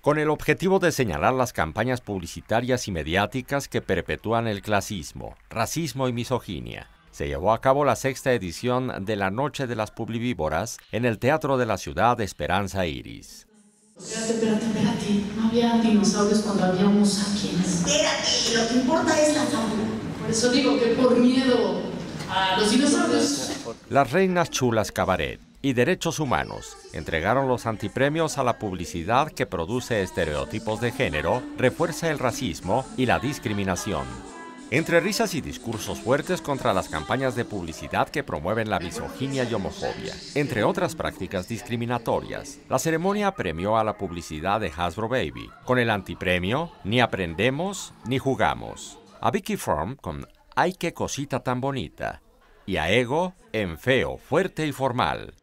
con el objetivo de señalar las campañas publicitarias y mediáticas que perpetúan el clasismo, racismo y misoginia. Se llevó a cabo la sexta edición de la Noche de las Publivívoras en el Teatro de la Ciudad de Esperanza Iris. Espérate, espérate, espérate. No había dinosaurios cuando había homo sapiens. Espérate, lo que importa es la fauna. Por eso digo que por miedo a los dinosaurios. Las Reinas Chulas Cabaret y Derechos Humanos entregaron los antipremios a la publicidad que produce estereotipos de género, refuerza el racismo y la discriminación. Entre risas y discursos fuertes contra las campañas de publicidad que promueven la misoginia y homofobia, entre otras prácticas discriminatorias, la ceremonia premió a la publicidad de Hasbro Baby, con el antipremio Ni aprendemos ni jugamos, a Vicky Firm con Ay qué cosita tan bonita, y a Ego en feo, fuerte y formal.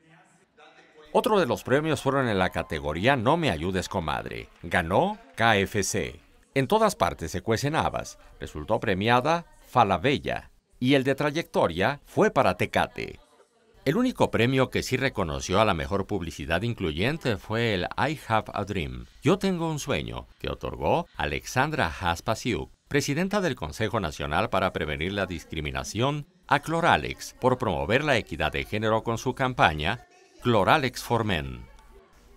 Otro de los premios fueron en la categoría No me ayudes comadre. Ganó KFC. En todas partes se cuecen habas. Resultó premiada Falabella. Y el de trayectoria fue para Tecate. El único premio que sí reconoció a la mejor publicidad incluyente fue el I Have a Dream, Yo Tengo un Sueño, que otorgó Alexandra Haspasiuk, presidenta del Consejo Nacional para Prevenir la Discriminación, a Cloralex por promover la equidad de género con su campaña Cloralex for Men.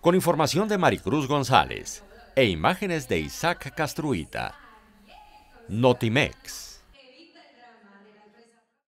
Con información de Maricruz González, e imágenes de Isaac Castruita. Notimex.